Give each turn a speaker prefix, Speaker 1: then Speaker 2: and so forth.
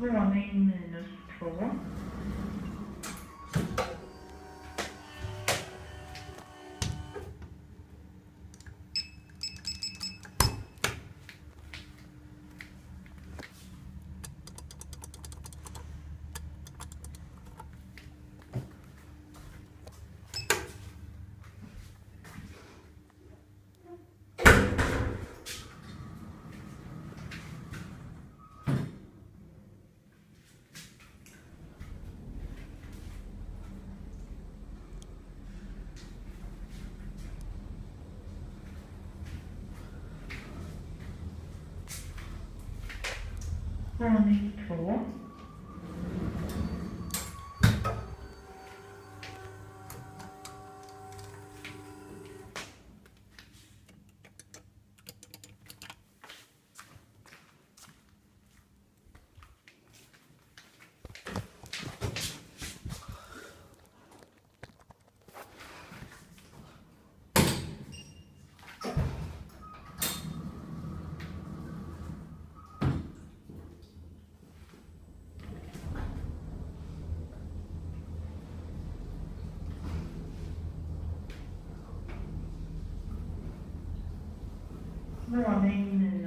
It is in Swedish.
Speaker 1: Våning minus två. 플러스 2那我那你们。